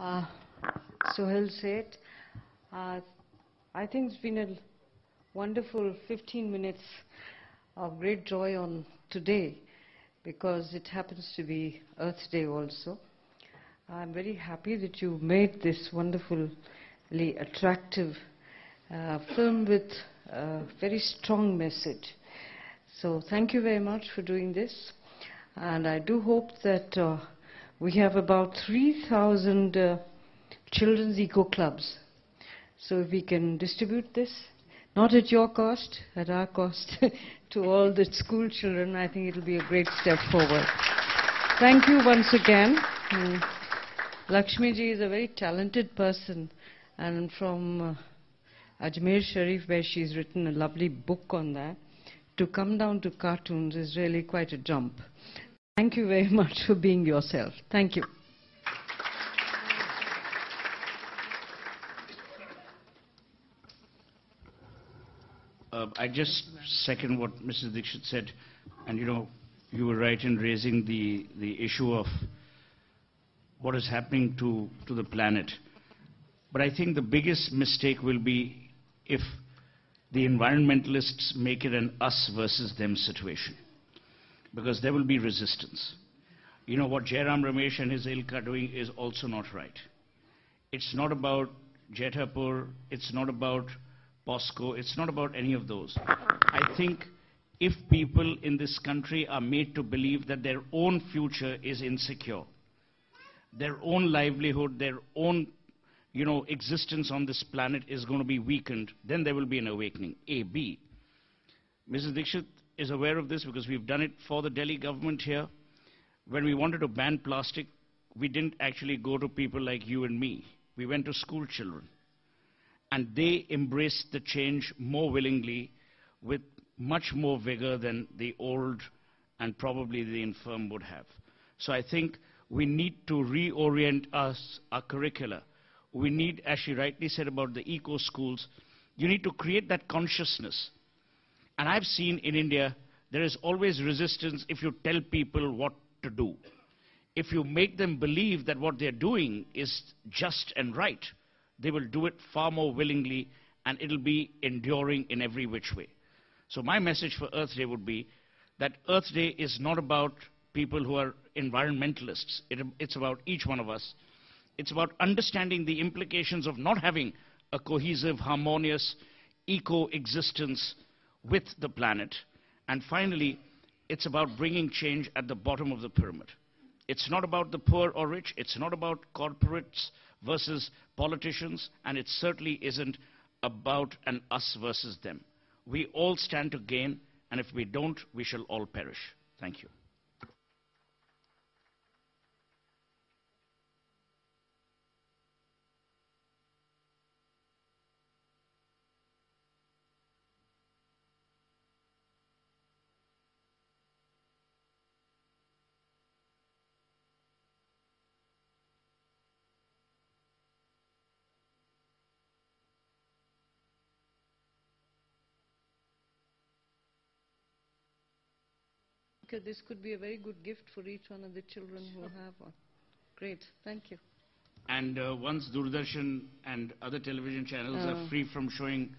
Uh, said, uh, I think it's been a wonderful 15 minutes of great joy on today because it happens to be Earth Day also. I'm very happy that you made this wonderfully attractive uh, film with a very strong message. So thank you very much for doing this. And I do hope that uh, we have about 3,000 uh, children's eco clubs. So if we can distribute this, not at your cost, at our cost, to all the school children, I think it'll be a great step forward. Thank you once again. Mm. Laxmi ji is a very talented person, and from uh, Ajmer Sharif, where she's written a lovely book on that, to come down to cartoons is really quite a jump. Thank you very much for being yourself. Thank you. Uh, I just second what Mrs. Dixit said, and you know, you were right in raising the, the issue of what is happening to, to the planet. But I think the biggest mistake will be if the environmentalists make it an us versus them situation. Because there will be resistance. You know, what Jairam Ramesh and his ilk are doing is also not right. It's not about Jaitapur, it's not about POSCO, it's not about any of those. I think if people in this country are made to believe that their own future is insecure, their own livelihood, their own you know, existence on this planet is going to be weakened, then there will be an awakening. A. B. Mrs. Dixit is aware of this because we've done it for the Delhi government here. When we wanted to ban plastic, we didn't actually go to people like you and me. We went to school children. And they embraced the change more willingly with much more vigor than the old and probably the infirm would have. So I think we need to reorient us, our curricula, we need, as she rightly said about the eco schools, you need to create that consciousness. And I've seen in India, there is always resistance if you tell people what to do. If you make them believe that what they're doing is just and right, they will do it far more willingly and it'll be enduring in every which way. So my message for Earth Day would be that Earth Day is not about people who are environmentalists. It, it's about each one of us. It's about understanding the implications of not having a cohesive, harmonious eco-existence with the planet. And finally, it's about bringing change at the bottom of the pyramid. It's not about the poor or rich. It's not about corporates versus politicians. And it certainly isn't about an us versus them. We all stand to gain. And if we don't, we shall all perish. Thank you. Okay, this could be a very good gift for each one of the children who have one. Great, thank you. And uh, once Doordarshan and other television channels Oh. are free from showing,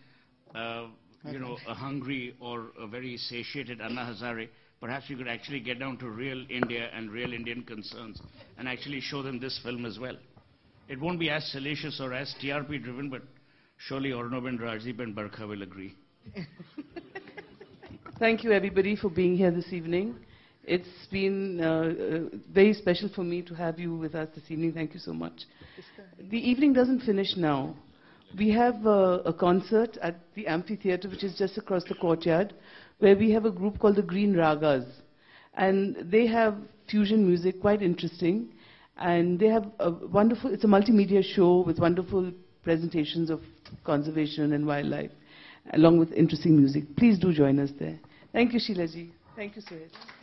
uh, you know, a hungry or a very satiated Anna Hazare, perhaps you could actually get down to real India and real Indian concerns and actually show them this film as well. It won't be as salacious or as TRP driven, but surely Arnab and Rajdeep and Barkha will agree. Thank you, everybody, for being here this evening. It's been uh, uh, very special for me to have you with us this evening. Thank you so much. The evening doesn't finish now. We have a concert at the amphitheater, which is just across the courtyard, where we have a group called the Green Ragas. And they have fusion music, quite interesting. And they have a wonderful, it's a multimedia show with wonderful presentations of conservation and wildlife, along with interesting music. Please do join us there. Thank you, Sheila ji. Thank you, Suhail.